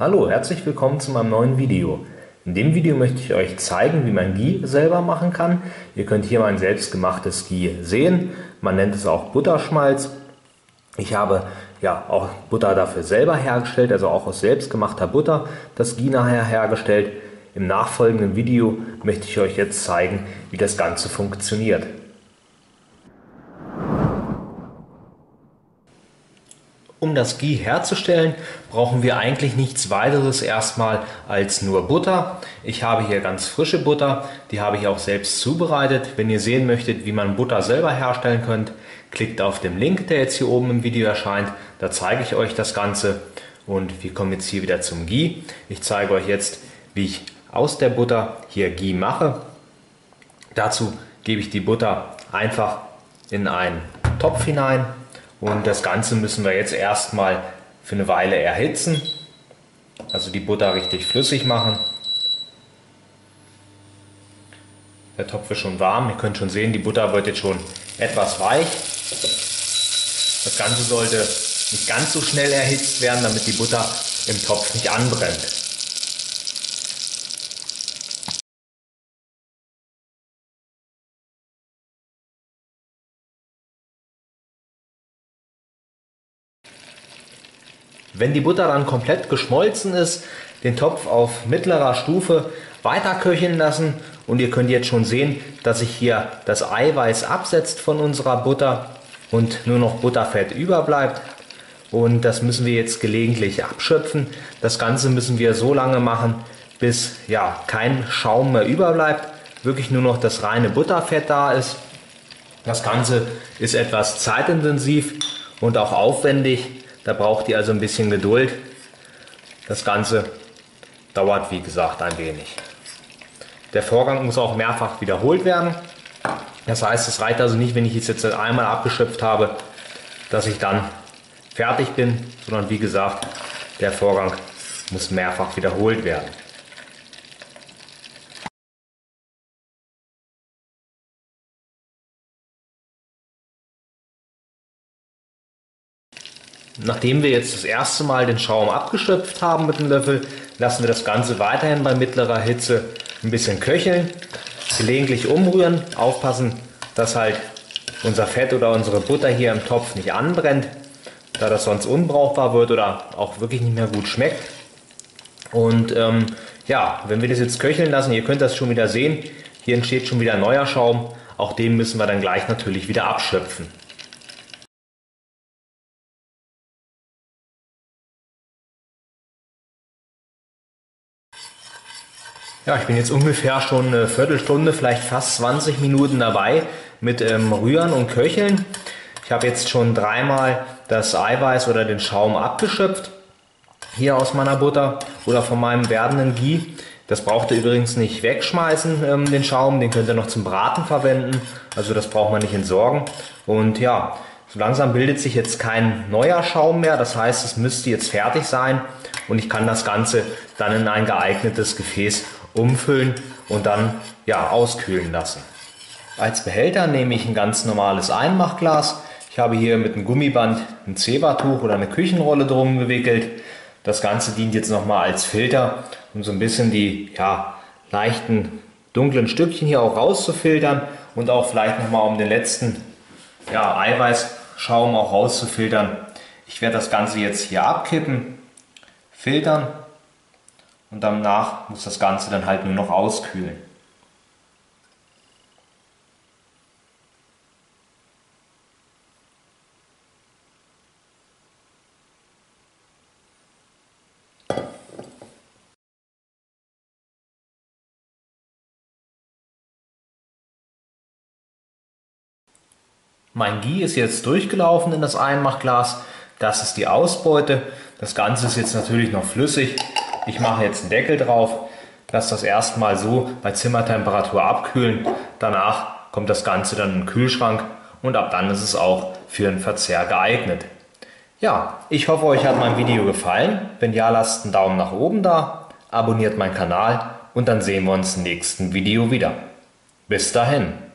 Hallo, herzlich willkommen zu meinem neuen Video. In dem Video möchte ich euch zeigen, wie man Ghee selber machen kann. Ihr könnt hier mein selbstgemachtes Ghee sehen. Man nennt es auch Butterschmalz. Ich habe ja auch Butter dafür selber hergestellt, also auch aus selbstgemachter Butter das Ghee nachher hergestellt. Im nachfolgenden Video möchte ich euch jetzt zeigen, wie das Ganze funktioniert. Um das Ghee herzustellen, brauchen wir eigentlich nichts weiteres erstmal als nur Butter. Ich habe hier ganz frische Butter, die habe ich auch selbst zubereitet. Wenn ihr sehen möchtet, wie man Butter selber herstellen könnt, klickt auf den Link, der jetzt hier oben im Video erscheint. Da zeige ich euch das Ganze und wir kommen jetzt hier wieder zum Ghee. Ich zeige euch jetzt, wie ich aus der Butter hier Ghee mache. Dazu gebe ich die Butter einfach in einen Topf hinein und das Ganze müssen wir jetzt erstmal für eine Weile erhitzen. Also die Butter richtig flüssig machen. Der Topf ist schon warm. Ihr könnt schon sehen, die Butter wird jetzt schon etwas weich. Das Ganze sollte nicht ganz so schnell erhitzt werden, damit die Butter im Topf nicht anbrennt. Wenn die Butter dann komplett geschmolzen ist, den Topf auf mittlerer Stufe weiter köcheln lassen und ihr könnt jetzt schon sehen, dass sich hier das Eiweiß absetzt von unserer Butter und nur noch Butterfett überbleibt. Und das müssen wir jetzt gelegentlich abschöpfen. Das Ganze müssen wir so lange machen, bis ja kein Schaum mehr überbleibt, wirklich nur noch das reine Butterfett da ist. Das Ganze ist etwas zeitintensiv und auch aufwendig. Da braucht ihr also ein bisschen Geduld. Das Ganze dauert wie gesagt ein wenig. Der Vorgang muss auch mehrfach wiederholt werden. Das heißt, es reicht also nicht, wenn ich es jetzt einmal abgeschöpft habe, dass ich dann fertig bin, sondern wie gesagt, der Vorgang muss mehrfach wiederholt werden. Nachdem wir jetzt das erste Mal den Schaum abgeschöpft haben mit dem Löffel, lassen wir das Ganze weiterhin bei mittlerer Hitze ein bisschen köcheln, gelegentlich umrühren, aufpassen, dass halt unser Fett oder unsere Butter hier im Topf nicht anbrennt, da das sonst unbrauchbar wird oder auch wirklich nicht mehr gut schmeckt. Und ähm, ja, wenn wir das jetzt köcheln lassen, ihr könnt das schon wieder sehen, hier entsteht schon wieder neuer Schaum, auch den müssen wir dann gleich natürlich wieder abschöpfen. Ja, ich bin jetzt ungefähr schon eine Viertelstunde, vielleicht fast 20 Minuten dabei mit ähm, Rühren und Köcheln. Ich habe jetzt schon dreimal das Eiweiß oder den Schaum abgeschöpft hier aus meiner Butter oder von meinem werdenden Ghee. Das braucht ihr übrigens nicht wegschmeißen, ähm, den Schaum, den könnt ihr noch zum Braten verwenden, also das braucht man nicht entsorgen. Und ja, so langsam bildet sich jetzt kein neuer Schaum mehr, das heißt es müsste jetzt fertig sein und ich kann das Ganze dann in ein geeignetes Gefäß umfüllen und dann ja, auskühlen lassen. Als Behälter nehme ich ein ganz normales Einmachglas. Ich habe hier mit einem Gummiband ein Zebertuch oder eine Küchenrolle drum gewickelt. Das Ganze dient jetzt nochmal als Filter, um so ein bisschen die ja, leichten dunklen Stückchen hier auch rauszufiltern und auch vielleicht nochmal um den letzten ja, Eiweißschaum auch rauszufiltern. Ich werde das Ganze jetzt hier abkippen, filtern und danach muss das Ganze dann halt nur noch auskühlen. Mein Ghee ist jetzt durchgelaufen in das Einmachglas. Das ist die Ausbeute. Das Ganze ist jetzt natürlich noch flüssig. Ich mache jetzt einen Deckel drauf, lasse das erstmal so bei Zimmertemperatur abkühlen. Danach kommt das Ganze dann in den Kühlschrank und ab dann ist es auch für den Verzehr geeignet. Ja, ich hoffe euch hat mein Video gefallen. Wenn ja, lasst einen Daumen nach oben da, abonniert meinen Kanal und dann sehen wir uns im nächsten Video wieder. Bis dahin.